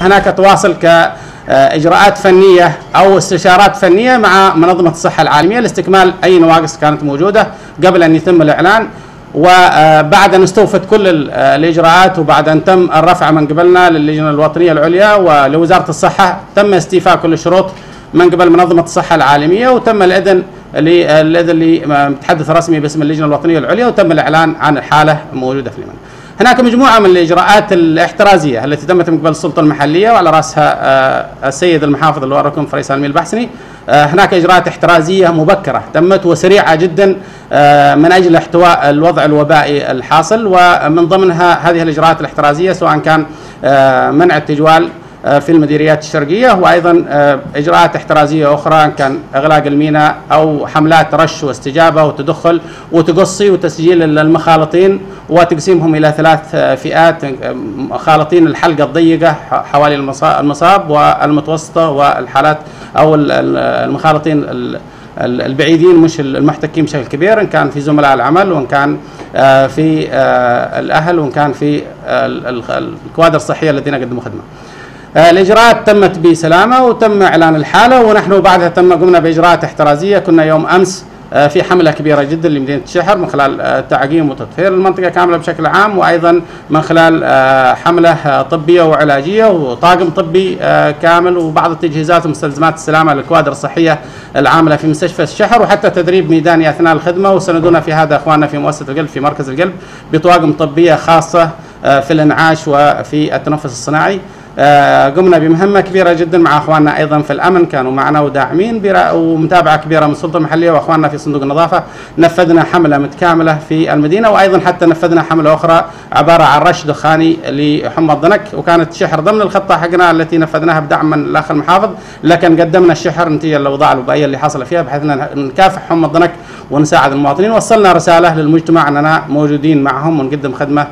هناك تواصل كإجراءات فنية أو استشارات فنية مع منظمة الصحة العالمية لاستكمال أي نواقص كانت موجودة قبل أن يتم الإعلان وبعد أن استوفت كل الإجراءات وبعد أن تم الرفع من قبلنا للجنة الوطنية العليا ولوزارة الصحة تم استيفاء كل الشروط من قبل منظمة الصحة العالمية وتم الإذن الإذن لمتحدث رسمي باسم اللجنة الوطنية العليا وتم الإعلان عن الحالة الموجودة في اليمن. هناك مجموعة من الإجراءات الاحترازية التي تمت من قبل السلطة المحلية وعلى رأسها السيد المحافظ وراكم فريس المي البحسني. هناك إجراءات احترازية مبكرة تمت وسريعة جدا من أجل احتواء الوضع الوبائي الحاصل ومن ضمنها هذه الإجراءات الاحترازية سواء كان منع التجوال في المديريات الشرقية وأيضا إجراءات احترازية أخرى إن كان إغلاق الميناء أو حملات رش واستجابة وتدخل وتقصي وتسجيل المخالطين وتقسيمهم إلى ثلاث فئات مخالطين الحلقة الضيقة حوالي المصاب والمتوسطة والحالات أو المخالطين البعيدين مش المحتكين بشكل كبير إن كان في زملاء العمل وإن كان في الأهل وإن كان في الكوادر الصحية الذين قدموا خدمة. الإجراءات تمت بسلامة وتم إعلان الحالة ونحن بعدها تم قمنا بإجراءات احترازية. كنا يوم أمس في حملة كبيرة جدا لمدينة الشحر من خلال تعقيم وتطهير المنطقة كاملة بشكل عام وأيضا من خلال حملة طبية وعلاجية وطاقم طبي كامل وبعض التجهيزات ومستلزمات السلامة للكوادر الصحية العاملة في مستشفى الشحر وحتى تدريب ميداني أثناء الخدمة. وسندونا في هذا أخواننا في مؤسسة القلب في مركز القلب بطواقم طبية خاصة في الإنعاش وفي التنفس الصناعي. قمنا بمهمة كبيرة جدا مع أخواننا أيضا في الأمن. كانوا معنا وداعمين ومتابعة كبيرة من السلطة المحلية وأخواننا في صندوق النظافة. نفذنا حملة متكاملة في المدينة وأيضا حتى نفذنا حملة أخرى عبارة عن رش دخاني لحمى الضنك. وكانت الشحر ضمن الخطة حقنا التي نفذناها بدعم من الأخ المحافظ. لكن قدمنا الشحر نتيجة للأوضاع الوبائية اللي حصل فيها بحيث نكافح حمى الضنك ونساعد المواطنين. وصلنا رسالة للمجتمع أننا موجودين معهم ونقدم خدمة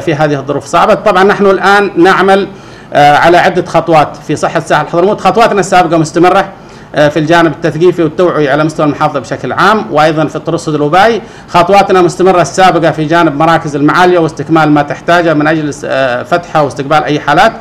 في هذه الظروف الصعبة طبعا نحن الآن نعمل على عدة خطوات في صحة ساحل حضرموت خطواتنا السابقة مستمرة في الجانب التثقيفي والتوعي على مستوى المحافظة بشكل عام وأيضا في الترصد الوبائي خطواتنا مستمرة السابقة في جانب مراكز المعالية واستكمال ما تحتاجه من أجل فتحها واستقبال أي حالات.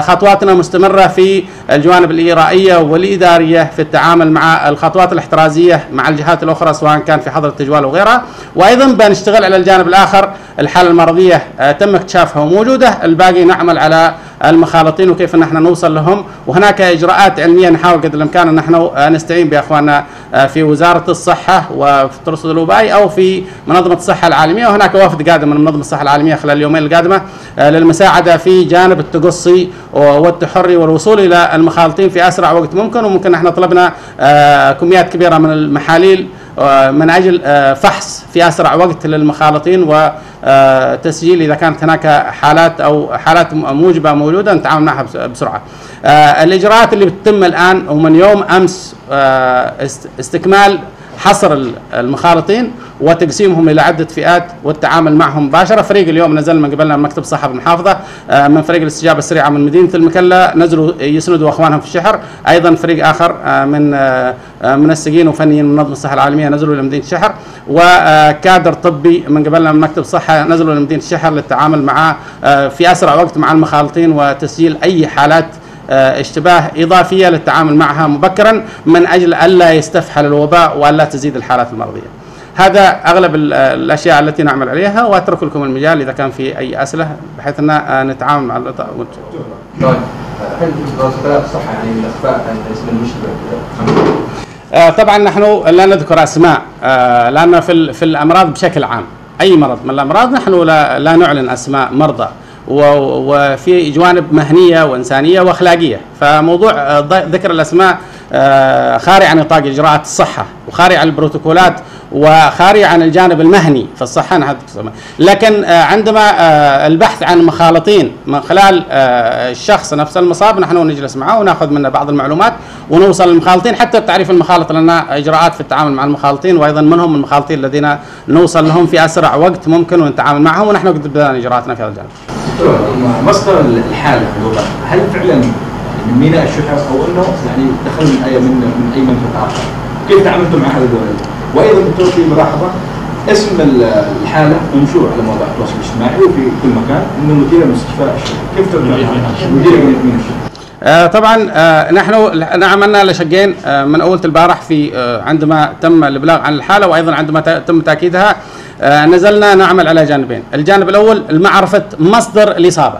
خطواتنا مستمرة في الجوانب الإجرائية والإدارية في التعامل مع الخطوات الاحترازية مع الجهات الأخرى سواء كان في حظر التجوال وغيرها وأيضا بنشتغل على الجانب الآخر الحالة المرضية تم اكتشافها وموجودة. الباقي نعمل على المخالطين وكيف نحن نوصل لهم. وهناك إجراءات علمية نحاول قدر الإمكان أن نحن نستعين بأخواننا في وزارة الصحة وفي الترصد الوبائي أو في منظمة الصحة العالمية. وهناك وفد قادم من منظمة الصحة العالمية خلال اليومين القادمة للمساعدة في جانب التقصي والتحري والوصول إلى المخالطين في أسرع وقت ممكن. وممكن إحنا طلبنا كميات كبيرة من المحاليل من أجل فحص في أسرع وقت للمخالطين وتسجيل إذا كانت هناك حالات أو حالات موجبة موجودة نتعامل معها بسرعة. الإجراءات اللي بتتم الآن ومن يوم أمس استكمال حصر المخالطين وتقسيمهم إلى عدة فئات والتعامل معهم مباشرة، فريق اليوم نزل من قبلنا من مكتب صحه المحافظة من فريق الاستجابه السريعة من مدينة المكلا نزلوا يسندوا أخوانهم في الشحر، أيضا فريق آخر من منسقين وفنيين من منظمة الصحة العالمية نزلوا إلى مدينة الشحر. وكادر طبي من قبلنا من مكتب الصحه نزلوا لمدينه الشحر للتعامل مع في أسرع وقت مع المخالطين وتسجيل أي حالات اشتباه إضافية للتعامل معها مبكرا من أجل ألا يستفحل الوباء وألا تزيد الحالات المرضية. هذا أغلب الأشياء التي نعمل عليها واترك لكم المجال إذا كان في أي أسئلة بحيث أن نتعامل مع طيب هل وزراء الصحه يعني عن اسم المشكلة؟ طبعا نحن لا نذكر أسماء لأن في في الأمراض بشكل عام أي مرض من الأمراض نحن لا, لا نعلن أسماء مرضى وفي جوانب مهنية وإنسانية وأخلاقية. فموضوع ذكر الأسماء خارج عن نطاق إجراءات الصحة وخارج عن البروتوكولات وخارج عن الجانب المهني في الصحه لكن عندما البحث عن مخالطين من خلال الشخص نفس المصاب نحن نجلس معه ونأخذ منه بعض المعلومات ونوصل للمخالطين. حتى تعريف المخالط لنا إجراءات في التعامل مع المخالطين وأيضا منهم المخالطين الذين نوصل لهم في أسرع وقت ممكن ونتعامل معهم ونحن قد بدأنا إجراءاتنا في هذا الجانب. مصدر الحاله الوباء هل فعلا من ميناء الشحر أو إنه يعني دخل من أي من من أي منطقه أخرى؟ كيف تعاملتم مع هذا الوباء؟ وأيضا دكتور في ملاحظة اسم ال- الحالة منشور على مواقع التواصل الاجتماعي وفي كل مكان انه مدير مستشفى الشرق كيف ترجع مدير من الشرق آه، طبعا آه، نحن عملنا لشقين آه، من أول البارح في آه، عندما تم الإبلاغ عن الحالة وأيضا عندما تم تأكيدها آه، نزلنا نعمل على جانبين، الجانب الأول معرفه مصدر الإصابة.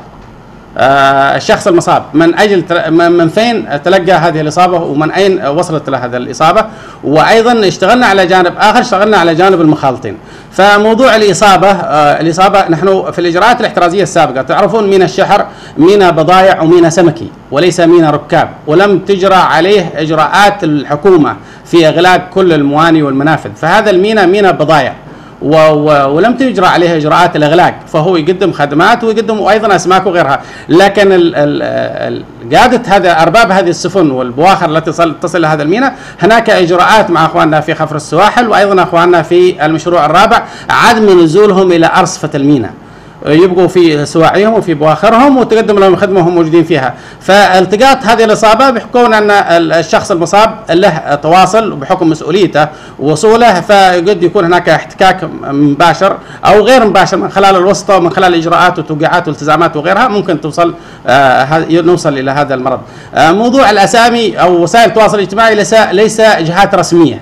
آه، الشخص المصاب من تل- من فين تلقى هذه الإصابة ومن أين وصلت له هذه الإصابة. وأيضا اشتغلنا على جانب آخر اشتغلنا على جانب المخالطين. فموضوع الإصابة آه، الإصابة نحن في الإجراءات الاحترازية السابقة تعرفون مينا الشحر مينا بضائع ومينا سمكي وليس مينا ركاب. ولم تجرى عليه إجراءات الحكومة في إغلاق كل المواني والمنافذ. فهذا المينا مينا بضائع و و ولم تجرى عليه إجراءات الإغلاق فهو يقدم خدمات ويقدم أيضا أسماك وغيرها. لكن ال ال قادة هذا أرباب هذه السفن والبواخر التي تصل تصل إلى هذا الميناء هناك إجراءات مع أخواننا في خفر السواحل وأيضا أخواننا في المشروع الرابع عدم نزولهم إلى أرصفة الميناء يبقوا في سواعيهم وفي بواخرهم وتقدم لهم خدمة وهم موجودين فيها فالتقاط هذه الإصابة بحكم ال- الشخص المصاب له تواصل بحكم مسؤوليته ووصوله فقد يكون هناك احتكاك مباشر أو غير مباشر من خلال الوسطى ومن خلال إجراءات وتوقيعات والتزامات وغيرها ممكن توصل آه نوصل إلى هذا المرض. آه موضوع الأسامي أو وسائل التواصل الاجتماعي ليس جهات رسمية.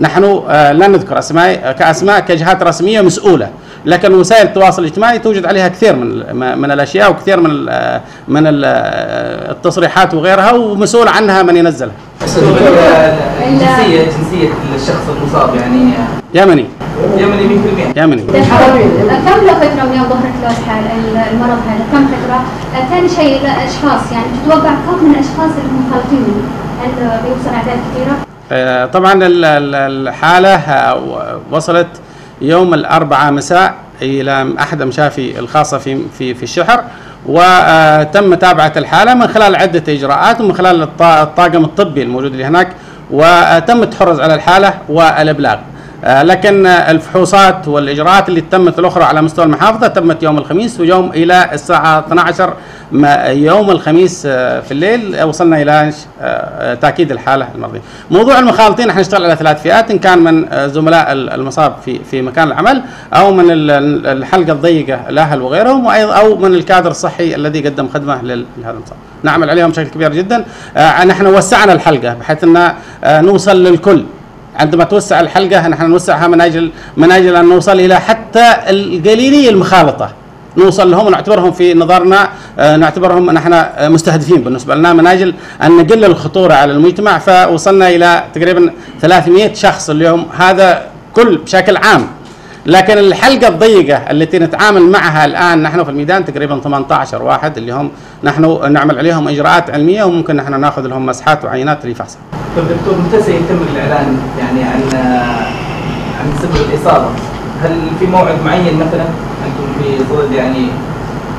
نحن آه، لا نذكر أسماء كأسماء كجهات رسمية مسؤولة لكن وسائل التواصل الاجتماعي توجد عليها كثير من من الأشياء وكثير من ال من ال التصريحات وغيرها ومسؤول عنها من ينزلها الجنسية جنسية الشخص المصاب يعني يمني يمني 100% يمني كم له فترة من يوم ظهرت له الحال المرض هذا كم فترة؟ آه، ثاني شيء الأشخاص يعني تتوقع كم من الأشخاص اللي مخالطين منه؟ هل بيوصل أعداد كثيرة؟ آه، طبعا ال- ال- الحالة آه، وصلت يوم الأربعاء مساء إلى أحد مشافي الخاصة في في في الشحر. وتم متابعة الحالة من خلال عدة إجراءات ومن خلال الط- الطاقم الطبي الموجود اللي هناك. وتم التحرز على الحالة والإبلاغ. آه، لكن آه، الفحوصات والإجراءات اللي تمت الأخرى على مستوى المحافظة تمت يوم الخميس ويوم إلى الساعة 12 ما- يوم الخميس آه، في الليل. وصلنا إلى آه، آه، تأكيد الحالة المرضية. موضوع المخالطين إحنا نشتغل على ثلاث فئات إن كان من آه، زملاء ال- المصاب في في مكان العمل أو من ال- ال- الحلقة الضيقة الأهل وغيرهم وأيضا أو من الكادر الصحي الذي قدم خدمة لهذا المصاب. نعمل عليهم بشكل كبير جدا. آه، نحن وسعنا الحلقة بحيث أن آه، نوصل للكل. عندما توسع الحلقة نحن نوسعها من أجل من أجل أن نوصل إلى حتى القليلية المخالطة. نوصل لهم ونعتبرهم في نظرنا آه، نعتبرهم نحن مستهدفين بالنسبة لنا. من أجل أن نقلل الخطورة على المجتمع فوصلنا إلى تقريبا 300 شخص اليوم هذا كل بشكل عام. لكن الحلقة الضيقة التي نتعامل معها الآن نحن في الميدان تقريبا 18 واحد اللي هم نحن نعمل عليهم إجراءات علمية وممكن نحن ناخذ لهم مسحات وعينات لفحصها طيب دكتور متى سيتم الإعلان يعني عن عن سبب الإصابة؟ هل في موعد معين مثلا؟ أنتم في صدد يعني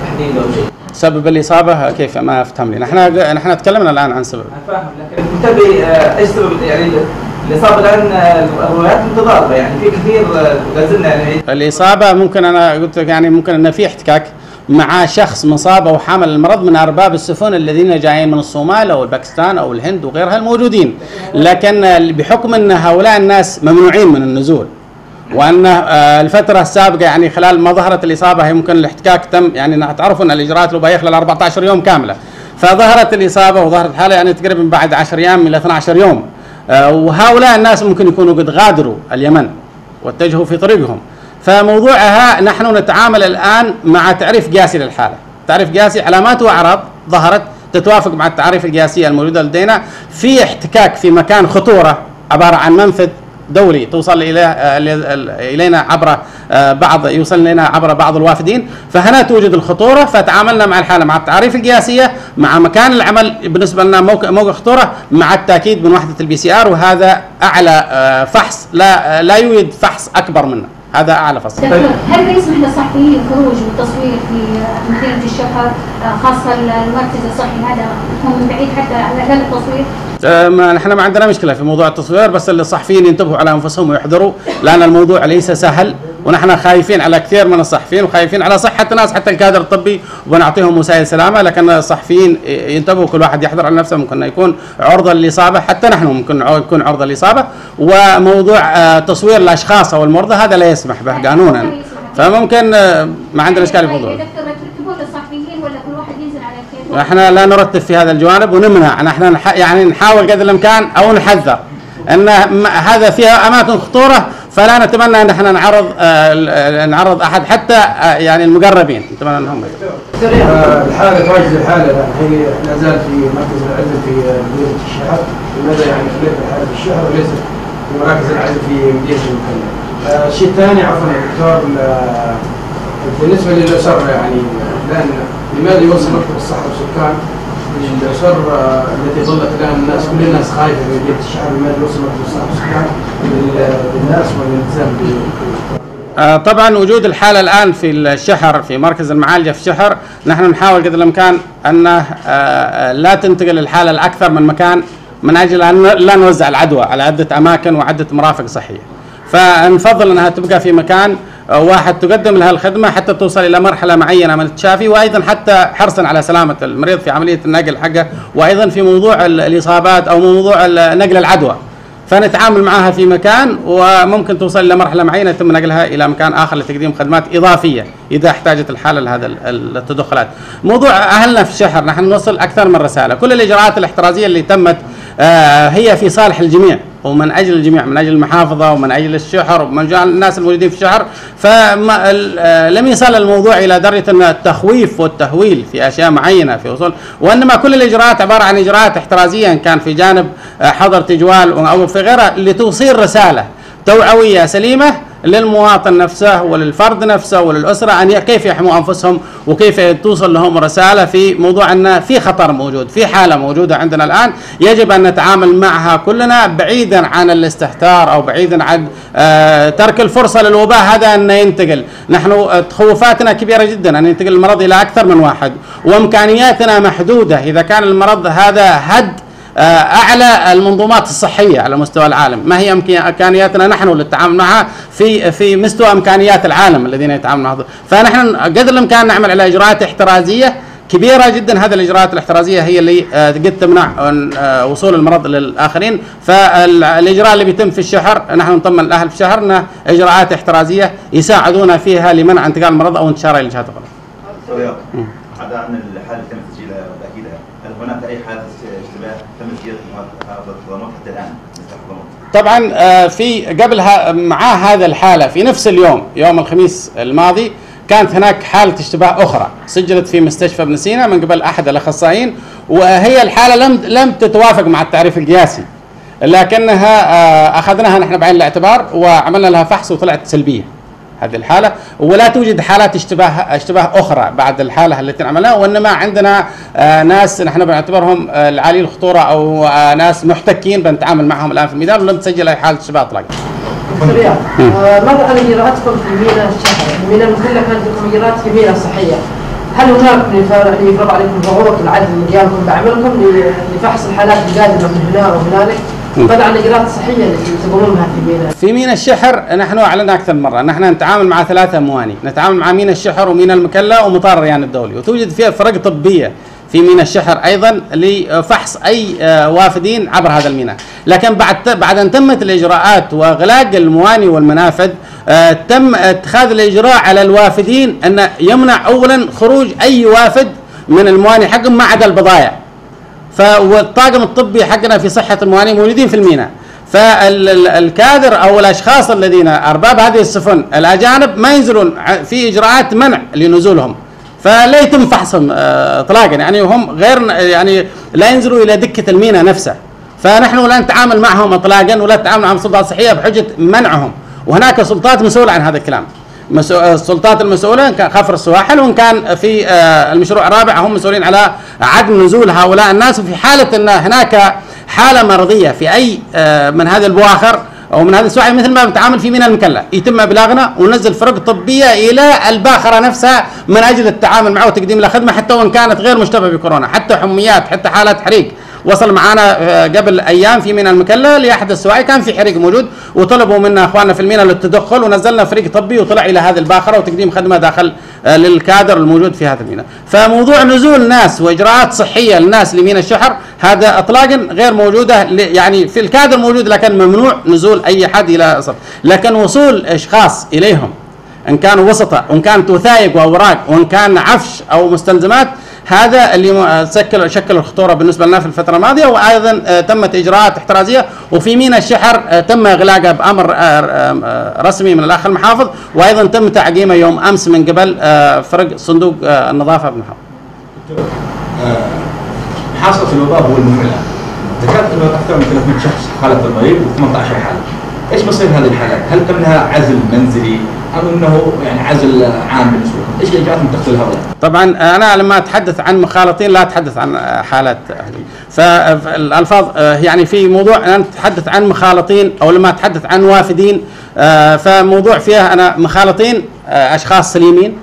تحديد أو شيء؟ سبب الإصابة كيف؟ ما أفتهم لي. نحن نحن تكلمنا الآن عن سبب. أنا فاهم لكن آه، إيش سبب؟ يعني الإصابة الآن آه، الروايات متضاربة يعني في كثير لازلنا يعني الإصابة ممكن أنا قلت لك يعني ممكن أن في احتكاك. مع شخص مصاب أو حامل المرض من أرباب السفن الذين جايين من الصومال أو الباكستان أو الهند وغيرها الموجودين. لكن بحكم أن هؤلاء الناس ممنوعين من النزول وأن آه، الفترة السابقة يعني خلال ما ظهرت الإصابة هي ممكن الاحتكاك تم يعني تعرفوا أن الإجراءات الوبائيه خلال 14 يوم كاملة. فظهرت الإصابة وظهرت الحاله يعني تقريبا بعد 10 أيام إلى 12 يوم. آه، وهؤلاء الناس ممكن يكونوا قد غادروا اليمن واتجهوا في طريقهم. فموضوعها نحن نتعامل الآن مع تعريف قياسي للحالة. تعريف قياسي علامات واعراض ظهرت تتوافق مع التعريف القياسيه الموجوده لدينا. في احتكاك في مكان خطورة عبارة عن منفذ دولي توصل إلى إلينا عبر آه، بعض يوصل إلينا عبر بعض الوافدين. فهنا توجد الخطورة فتعاملنا مع الحالة مع التعريف القياسية مع مكان العمل بالنسبة لنا موقع موقع خطورة مع التأكيد من وحدة ال PCR وهذا أعلى آه، فحص لا آه، لا يوجد فحص أكبر منه. هذا أعلى فحص دكتور هل بيسمح للصحفيين الخروج والتصوير في مدينة الشحر آه، خاصة المركز الصحي هذا هم من بعيد حتى على الأقل التصوير؟ آه، ما نحن ما عندنا مشكلة في موضوع التصوير بس اللي الصحفيين ينتبهوا على أنفسهم ويحضروا لأن الموضوع ليس سهل ونحن خايفين على كثير من الصحفيين وخايفين على صحة الناس حتى الكادر الطبي وبنعطيهم وسائل سلامة لكن الصحفيين ينتبهوا كل واحد يحذر على نفسه ممكن يكون عرضة للإصابة حتى نحن ممكن يكون عرضة للإصابة وموضوع آه، تصوير الأشخاص أو المرضى هذا لا يسمح به قانونا فممكن آه، ما عندنا إشكال في الموضوع يا دكتور ترتبون للصحفيين ولا كل واحد ينزل على كيفه؟ إحنا لا نرتب في هذا الجوانب ونمنع. إحنا يعني نحاول قدر الامكان أو نحذر. إن هذا فيها أماكن خطورة فلا نتمنى أن إحنا نعرض آه، نعرض أحد حتى آه، يعني المقربين. نتمنى أنهم آه، الحالة تواجد الحالة. الحين لا زال في مركز العزل في مدينة الشحر لماذا يعني خليت الحالة في الشحر وليس في مراكز العزل في مدينة المكلا آه، الشيء الثاني عفوا يا دكتور ل- بالنسبة للأسر يعني الآن لماذا يوصل مكتب الصحة والسكان الأسر آه، التي ظلت الآن الناس كل الناس خايفة من مدينة الشحر لماذا يوصل مكتب الصحة والسكان لل- للناس والالتزام آه، طبعا وجود الحالة الآن في الشحر في مركز المعالجة في الشحر نحن نحاول قدر الإمكان أن آه، لا تنتقل الحالة لاكثر من مكان من أجل أن لا نوزع العدوى على عدة أماكن وعدة مرافق صحية. فنفضل أنها تبقى في مكان واحد تقدم لها الخدمة حتى توصل إلى مرحلة معينة من التشافي وأيضا حتى حرصا على سلامة المريض في عملية النقل حقه وأيضا في موضوع ال- الإصابات أو موضوع نقل العدوى. فنتعامل معها في مكان وممكن توصل إلى مرحلة معينة يتم نقلها إلى مكان آخر لتقديم خدمات إضافية إذا احتاجت الحالة لهذا ال- ال- التدخلات. موضوع أهلنا في الشهر نحن نوصل أكثر من رسالة، كل الإجراءات الاحترازية اللي تمت آه، هي في صالح الجميع ومن أجل الجميع من أجل المحافظة ومن أجل الشحر ومن أجل الناس الموجودين في الشهر فلم يصل الموضوع إلى درجة ان التخويف والتهويل في أشياء معينة في وصول وإنما كل الإجراءات عبارة عن إجراءات احترازية إن كان في جانب آه، حظر تجوال أو في غيرها لتوصيل رسالة توعوية سليمة للمواطن نفسه وللفرد نفسه وللأسرة أن ي- كيف يحموا أنفسهم وكيف توصل لهم رسالة في موضوع أن في خطر موجود، في حالة موجودة عندنا الآن. يجب أن نتعامل معها كلنا بعيدا عن الاستهتار أو بعيدا عن آه ترك الفرصة للوباء. هذا أن ينتقل، نحن آه، تخوفاتنا كبيرة جدا أن ينتقل المرض إلى أكثر من واحد، وإمكانياتنا محدودة. إذا كان المرض هذا هد أعلى المنظومات الصحية على مستوى العالم، ما هي إمكانياتنا نحن للتعامل معها في في مستوى إمكانيات العالم الذين يتعاملون معها، فنحن قدر الإمكان نعمل على إجراءات احترازية كبيرة جدا. هذه الإجراءات الاحترازية هي اللي آه، قد تمنع آه، وصول المرض للآخرين، فالإجراء اللي بيتم في الشهر نحن نطمن الأهل في الشهر إنه إجراءات احترازية يساعدونا فيها لمنع انتقال المرض أو انتشاره إلى جهات أخرى. عدا عن الحالة اللي تم تسجيلها هل هناك أي حالة اشتباه تم التضامن حتى التضامن؟ طبعا آه، في قبلها مع هذا الحالة في نفس اليوم يوم الخميس الماضي كانت هناك حالة اشتباه أخرى. سجلت في مستشفى ابن سينا من قبل أحد الأخصائيين وهي الحالة لم لم تتوافق مع التعريف القياسي. لكنها آه، أخذناها نحن بعين الاعتبار وعملنا لها فحص وطلعت سلبية. هذه الحالة ولا توجد حالات اشتباه اشتباه أخرى بعد الحالة التي عملناها وإنما عندنا آه، ناس نحن بنعتبرهم آه، العالي الخطورة أو آه، ناس محتكين بنتعامل معهم الآن في الميدان ولم تسجل أي حالة اشتباه آه، ماذا عن إجراءاتكم في الميناء الشهر؟ الميناء المكلة كانت لكم إجراءات في ميناء صحية. هل هناك يفرض عليكم ضرورة العدل من قيامكم بعملكم لفحص الحالات القادمه من هنا وهنالك؟ عن الاجراءات الصحيه التي تقومون بها في الميناء؟ في مينا الشحر نحن اعلنا أكثر من مرة. نحن نتعامل مع ثلاثة مواني، نتعامل مع مينا الشحر ومينا المكلا ومطار الريان الدولي، وتوجد فيها فرق طبية في مينا الشحر أيضا لفحص أي آه، وافدين عبر هذا الميناء، لكن بعد بعد أن تمت الإجراءات واغلاق المواني والمنافذ آه، تم اتخاذ الإجراء على الوافدين أن يمنع اولا خروج أي وافد من المواني حقهم ما عدا البضائع. فالطاقم الطبي حقنا في صحة الموانئ موجودين في الميناء. فالكادر أو الأشخاص الذين أرباب هذه السفن الأجانب ما ينزلون في إجراءات منع لنزولهم. فلا يتم فحصهم آه، اطلاقا. يعني هم غير يعني لا ينزلوا إلى دكة الميناء نفسه فنحن لا نتعامل معهم اطلاقا ولا نتعامل مع السلطات الصحيه بحجة منعهم. وهناك سلطات مسؤولة عن هذا الكلام. السلطات المسؤوله ان كان خفر السواحل وان كان في آه، المشروع الرابع هم مسؤولين على عدم نزول هؤلاء الناس وفي حالة إن هناك حالة مرضية في أي آه، من هذه البواخر أو من هذه السواحل مثل ما بنتعامل في ميناء المكلا. يتم إبلاغنا وننزل فرق طبية إلى الباخرة نفسها من أجل التعامل معه وتقديم لها خدمة حتى وإن كانت غير مشتبه بكورونا. حتى حميات حتى حالات حريق. وصل معنا آه، قبل أيام في ميناء المكلا لأحد السواعي كان في حريق موجود وطلبوا منا أخواننا في الميناء للتدخل ونزلنا فريق طبي وطلع إلى هذه الباخرة وتقديم خدمة داخل آه، للكادر الموجود في هذا الميناء فموضوع نزول ناس وإجراءات صحية للناس لميناء الشحر هذا اطلاقا غير موجودة يعني في الكادر موجود لكن ممنوع نزول أي حد إلى أصل. لكن وصول أشخاص إليهم إن كانوا وسطاء وإن كانت وثائق وأوراق وإن كان عفش أو مستلزمات هذا اللي شكل شكل الخطورة بالنسبة لنا في الفترة الماضية وأيضا آه، تمت إجراءات احترازية وفي ميناء الشحر آه، تم اغلاقه بأمر آه، رسمي من الاخ المحافظ وأيضا تم تعقيمه يوم أمس من قبل فرق صندوق النظافة بالمحافظة. حاصل الوباء هو ذكرت إنه أكثر من 300 شخص خالف المريض و18 حالة إيش مصير هذه الحالات؟ هل تم لها عزل منزلي أم إنه يعني عزل عام؟ إيش الاجراءات المتخذه لهؤلاء؟ طبعا أنا لما أتحدث عن مخالطين لا أتحدث عن حالات أهلي فالالفاظ آه، يعني في موضوع أنا أتحدث عن مخالطين أو لما أتحدث عن وافدين آه، فموضوع فيها أنا مخالطين آه، أشخاص سليمين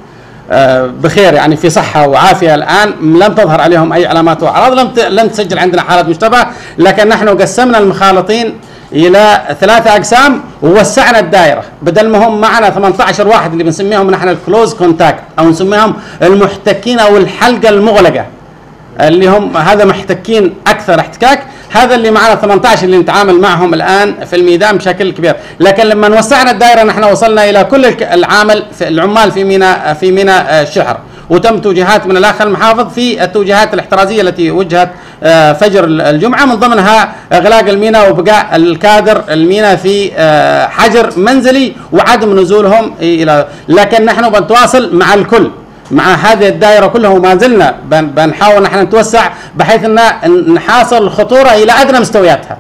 بخير يعني في صحة وعافية الآن لم تظهر عليهم أي علامات وأعراض لم لم تسجل عندنا حالات مشتبهة لكن نحن قسمنا المخالطين إلى ثلاثة أقسام ووسعنا الدائرة. بدل ما هم معنا 18 واحد اللي بنسميهم نحن ال close contact أو نسميهم المحتكين أو الحلقة المغلقة اللي هم هذا محتكين أكثر احتكاك هذا اللي معنا 18 اللي نتعامل معهم الآن في الميدان بشكل كبير. لكن لما وسعنا الدائرة نحن وصلنا إلى كل العامل في العمال في ميناء في ميناء آه، الشحر وتم توجيهات من الاخ المحافظ في التوجيهات الاحترازية التي وجهت آه، فجر الجمعة. من ضمنها إغلاق الميناء وبقاء الكادر الميناء في آه، حجر منزلي وعدم نزولهم إلى لكن نحن بنتواصل مع الكل مع هذه الدائرة كلها. وما زلنا بن- بنحاول نحن نتوسع بحيث إن نحاصر الخطوره إلى أدنى مستوياتها.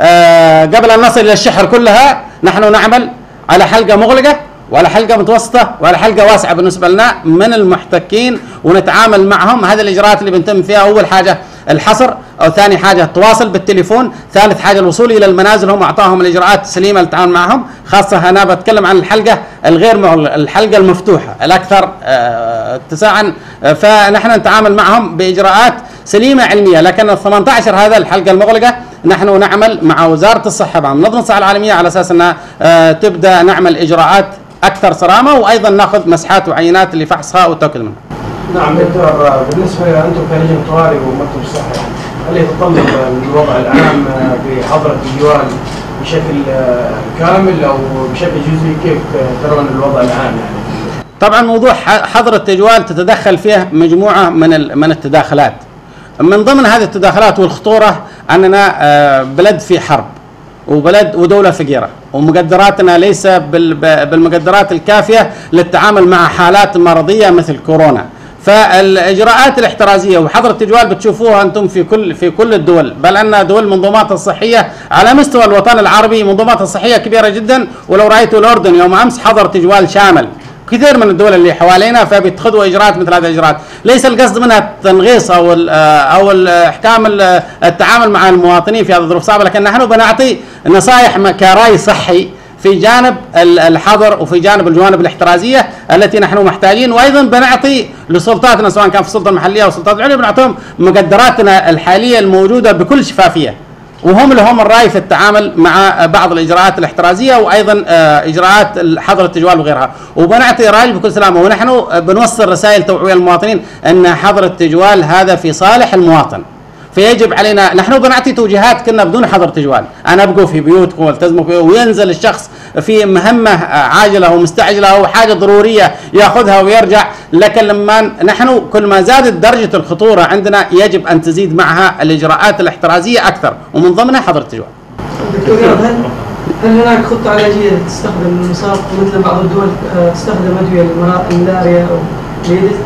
آه قبل أن نصل إلى الشحر كلها نحن نعمل على حلقة مغلقة وعلى حلقة متوسطة وعلى حلقة واسعة بالنسبة لنا من المحتكين ونتعامل معهم. هذه الإجراءات اللي بنتم فيها. أول حاجة الحصر أو ثاني حاجة التواصل بالتليفون ثالث حاجة الوصول إلى المنازل هم أعطاهم الإجراءات السليمه للتعامل معهم. خاصة أنا بتكلم عن الحلقة الغير الحلقة المفتوحة الأكثر آه، اتساعا. آه، فنحن نتعامل معهم بإجراءات سليمة علمية. لكن ال 18 هذا الحلقة المغلقة نحن نعمل مع وزارة الصحة مع منظمه الصحه العالمية على أساس أنها آه، تبدأ نعمل إجراءات أكثر صرامة وأيضا نأخذ مسحات وعينات لفحصها والتاكد منها. نعم دكتور بالنسبة أنتم كلجنه طوارئ ومكتب الصحه هل يتطلب الوضع العام بحضرة الجوال بشكل كامل أو بشكل جزئي كيف ترون الوضع العام يعني؟ طبعا موضوع حظر التجوال تتدخل فيه مجموعة من من التداخلات. من ضمن هذه التداخلات والخطورة أننا آه، بلد في حرب وبلد ودولة فقيرة ومقدراتنا ليس بالمقدرات الكافية للتعامل مع حالات مرضية مثل كورونا. فالإجراءات الاحترازية وحظر التجوال بتشوفوها أنتم في كل في كل الدول بل أن دول المنظومات الصحيه على مستوى الوطن العربي منظومات الصحيه كبيرة جدا ولو رايتوا الأردن يوم أمس حظر تجوال شامل. كثير من الدول اللي حوالينا فبيتخذوا إجراءات مثل هذه الإجراءات، ليس القصد منها التنغيص أو ال أو إحكام ال- التعامل مع المواطنين في هذه الظروف الصعبه، لكن نحن بنعطي نصائح كرأي صحي في جانب ال- الحظر وفي جانب الجوانب الاحترازية التي نحن محتاجين. وأيضا بنعطي لسلطاتنا سواء كان في السلطة المحلية أو السلطات العليا بنعطيهم مقدراتنا الحالية الموجودة بكل شفافية. وهم لهم الرأي في التعامل مع بعض الإجراءات الاحترازية وأيضا آه، إجراءات حظر التجوال وغيرها. وبنعطي رأي بكل سلامة. ونحن بنوصل رسائل توعيه للمواطنين أن حظر التجوال هذا في صالح المواطن. فيجب علينا نحن بنعطي توجيهات كنا بدون حظر تجوال. أنا أبقوا في بيوتكم والتزموا في وينزل الشخص في مهمة آه، عاجله أو مستعجله أو حاجة ضرورية ياخذها ويرجع. لكن لما نحن كل ما زادت درجة الخطورة عندنا يجب أن تزيد معها الإجراءات الاحترازية أكثر ومن ضمنها حظر التجوال. هل هناك خطة علاجية تستخدم المصاب مثل بعض الدول آه، تستخدم أدوية الملاريا أو الإيدز؟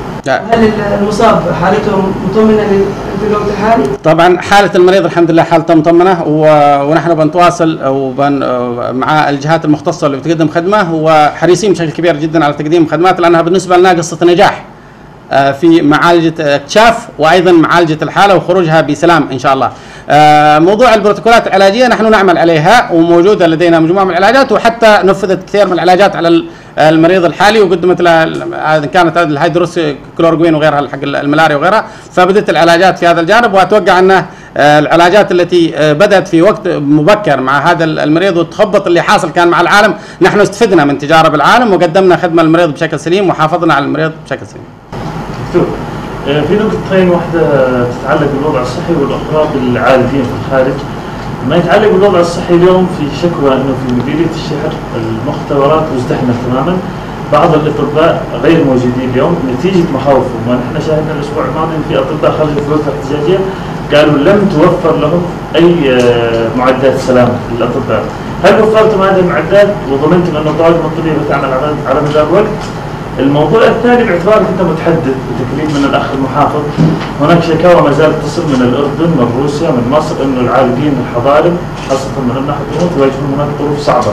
هل المصاب حالته مطمئنة لل- في الوقت الحالي؟ طبعا حالة المريض الحمد لله حالته مطمنة و- ونحن بنتواصل وبن مع الجهات المختصة اللي بتقدم خدمة وحريصين بشكل كبير جدا على تقديم خدمات لأنها بالنسبة لنا قصة نجاح آه، في معالجة اكتشاف وأيضا معالجة الحالة وخروجها بسلام إن شاء الله آه، موضوع البروتوكولات العلاجية نحن نعمل عليها وموجودة لدينا مجموعة من العلاجات وحتى نفذت كثير من العلاجات على المريض الحالي وقدمت هذه كانت الهيدروس كلورجوين وغيرها حق الملاريا وغيرها. فبدت العلاجات في هذا الجانب وأتوقع انه آه، العلاجات التي آه، بدأت في وقت مبكر مع هذا المريض والتخبط اللي حاصل كان مع العالم. نحن استفدنا من تجارب العالم وقدمنا خدمة للمريض بشكل سليم وحافظنا على المريض بشكل سليم. دكتور آه، في نقطتين واحدة تتعلق بالوضع الصحي والأخرى بالعالجين في الخارج. ما يتعلق بالوضع الصحي اليوم في شكوى إنه في مديرية الشهر المختبرات مزدحمة تماما. بعض الأطباء غير موجودين اليوم نتيجة مخاوفهم. ونحن شاهدنا الأسبوع الماضي في أطباء خرجوا في غرفة احتجاجية قالوا لم توفر لهم أي آه، معدات سلامه للأطباء. هل وفرتم هذه المعدات؟ وضمنتم أن الطوائف الطبيه بتعمل على مدار الوقت؟ الموضوع الثاني باعتبارك أنت متحدث بتكليف من الأخ المحافظ هناك شكاوى ما زالت تصل من الأردن من روسيا من مصر انه العالجين الحضارم خاصة من الناحيه الروس يواجهون هناك ظروف صعبة.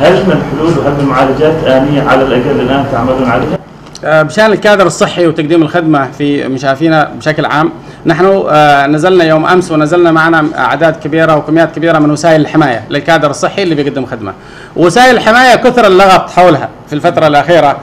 هل من حلول وهل من معالجات آنية على الأقل الآن تعملون عليها؟ آه، بشأن الكادر الصحي وتقديم الخدمة في مشافينا بشكل عام نحن آه، نزلنا يوم أمس ونزلنا معنا أعداد كبيرة وكميات كبيرة من وسائل الحماية للكادر الصحي اللي بيقدم خدمة وسائل الحماية كثر اللغط حولها في الفترة الأخيرة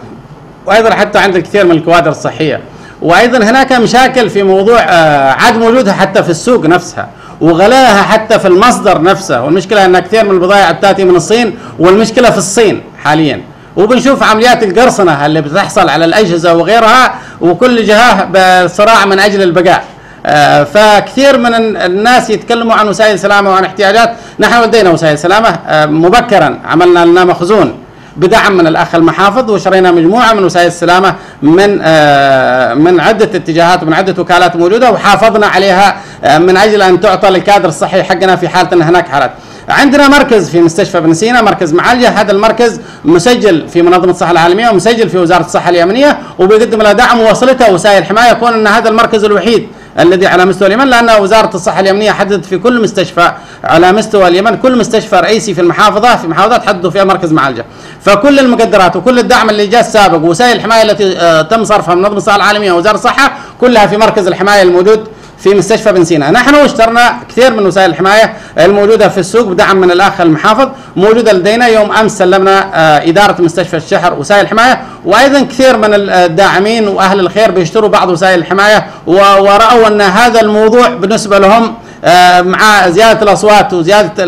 وأيضا حتى عند الكثير من الكوادر الصحية. وأيضا هناك مشاكل في موضوع آه، عدم وجودها حتى في السوق نفسها وغلاها حتى في المصدر نفسه. والمشكلة أن كثير من البضائع تأتي من الصين والمشكلة في الصين حاليا. وبنشوف عمليات القرصنة اللي بتحصل على الأجهزة وغيرها وكل جهة بصراع من أجل البقاء. آه، فكثير من ال- الناس يتكلموا عن وسائل سلامة وعن احتياجات. نحن لدينا وسائل سلامة آه، مبكرا عملنا لنا مخزون. بدعم من الأخ المحافظ وشرينا مجموعة من وسائل السلامة من آه، من عدة اتجاهات ومن عدة وكالات موجودة وحافظنا عليها آه، من أجل أن تعطى للكادر الصحي حقنا في حالة إن هناك حالات. عندنا مركز في مستشفى بن سينا مركز معالجة هذا المركز مسجل في منظمة الصحة العالمية ومسجل في وزارة الصحة اليمنية وبيقدم له دعم ووصلته وسائل حماية يكون إن هذا المركز الوحيد الذي على مستوى اليمن لأن وزارة الصحة اليمنية حددت في كل مستشفى على مستوى اليمن كل مستشفى رئيسي في المحافظة في محافظات حددوا فيها مركز معالجه فكل المقدرات وكل الدعم اللي جاء السابق ووسائل الحماية التي آه، تم صرفها من منظمه الصحة العالمية ووزارة الصحة كلها في مركز الحماية الموجود في مستشفى بن سينا نحن اشترنا كثير من وسائل الحماية الموجودة في السوق بدعم من الاخ المحافظ موجودة لدينا. يوم أمس سلمنا آه، إدارة مستشفى الشحر وسائل حمايه وأيضا كثير من الداعمين وأهل الخير بيشتروا بعض وسائل الحماية ورأوا أن هذا الموضوع بالنسبة لهم آه، مع زيادة الأصوات وزيادة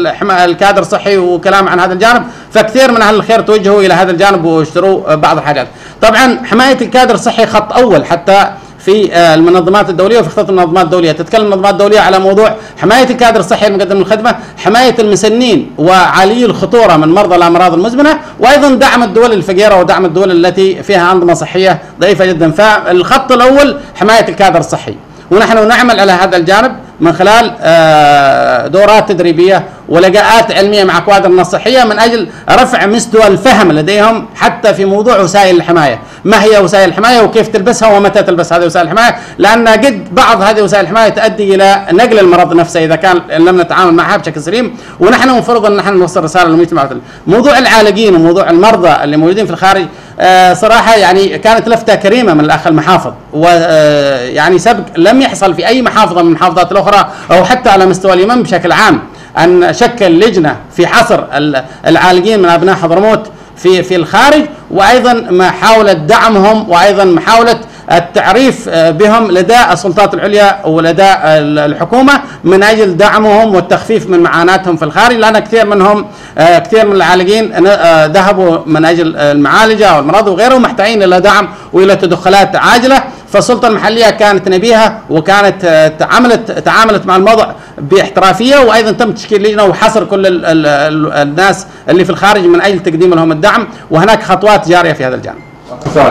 الكادر الصحي وكلام عن هذا الجانب فكثير من أهل الخير توجهوا إلى هذا الجانب واشتروا آه، بعض الحاجات. طبعا حماية الكادر الصحي خط أول حتى في آه، المنظمات الدولية وفي خطط المنظمات الدولية، تتكلم المنظمات الدولية على موضوع حماية الكادر الصحي المقدم الخدمة، حماية المسنين وعالي الخطورة من مرضى الأمراض المزمنة، وأيضا دعم الدول الفقيرة ودعم الدول التي فيها أنظمة صحية ضعيفة جدا، فالخط الأول حماية الكادر الصحي، ونحن نعمل على هذا الجانب من خلال آه، دورات تدريبية ولقاءات علمية مع كوادرنا الصحية من أجل رفع مستوى الفهم لديهم حتى في موضوع وسائل الحماية، ما هي وسائل الحماية وكيف تلبسها ومتى تلبس هذه وسائل الحماية، لأن قد بعض هذه وسائل الحماية تؤدي إلى نقل المرض نفسه إذا كان لم نتعامل معها بشكل سليم، ونحن المفروض أن نحن نوصل رسالة للمجتمع. موضوع العالجين وموضوع المرضى اللي موجودين في الخارج آه، صراحة يعني كانت لفتة كريمة من الأخ المحافظ ويعني سبق لم يحصل في أي محافظة من المحافظات الأخرى أو حتى على مستوى اليمن بشكل عام أن شكل لجنة في حصر ال- العالجين من أبناء حضرموت في في الخارج وأيضا محاوله دعمهم وأيضا محاوله التعريف آه، بهم لدى السلطات العليا ولدى ال- الحكومة من أجل دعمهم والتخفيف من معاناتهم في الخارج. لأن كثير منهم آه، كثير من العالجين آه، ذهبوا من أجل المعالجة والمرض وغيره محتاجين إلى دعم وإلى تدخلات عاجلة. فالسلطه المحلية كانت نبيهه وكانت آه، تعاملت تعاملت مع الموضوع باحترافية وأيضا تم تشكيل لجنة وحصر كل ال ال ال الناس اللي في الخارج من أجل تقديم لهم الدعم وهناك خطوات جارية في هذا الجانب. دكتور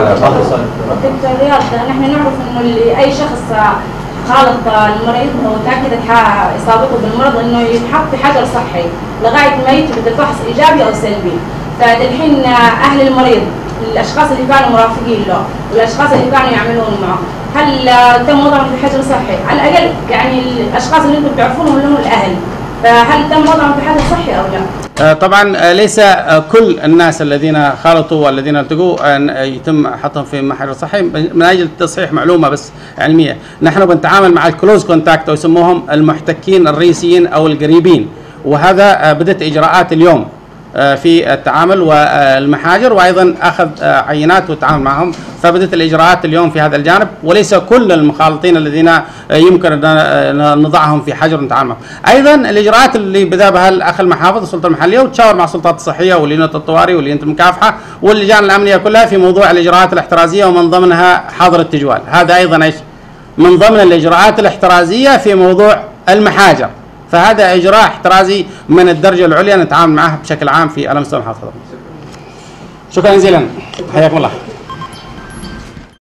رياض نحن نعرف إنه أي شخص خالط المريض وتاكدت اصابته بالمرض إنه يتحط في حجر صحي لغاية ما يثبت الفحص إيجابي أو سلبي فالحين أهل المريض الأشخاص اللي كانوا مرافقين له والأشخاص اللي كانوا يعملون معه. هل تم وضعهم في حجر صحي؟ على الأقل يعني الأشخاص اللي أنتم تعرفونهم اللي هم الأهل. فهل تم وضعهم في حجر صحي أو لا؟ آه، طبعا آه، ليس آه، كل الناس الذين خالطوا والذين التقوا يتم حطهم في محل صحي من أجل تصحيح معلومة بس علمية، نحن بنتعامل مع ال close contact أو يسموهم المحتكين الرئيسيين أو القريبين، وهذا بدأت إجراءات اليوم. في التعامل والمحاجر وأيضا أخذ آه، عينات والتعامل معهم فبدات الإجراءات اليوم في هذا الجانب وليس كل المخالطين الذين آه، يمكن أن آه، نضعهم في حجر ونتعامل معهم. أيضا الإجراءات اللي بدا بها الاخ المحافظ السلطة المحلية وتشاور مع السلطات الصحية ولجنه الطوارئ ولجنه المكافحة واللجان الأمنية كلها في موضوع الإجراءات الاحترازية ومن ضمنها حظر التجوال، هذا أيضا إيش؟ من ضمن الإجراءات الاحترازية في موضوع المحاجر. فهذا اجراء احترازي من الدرجة العليا نتعامل معه بشكل عام في على مستوى المحافظه. شكرا جزيلا حياكم الله.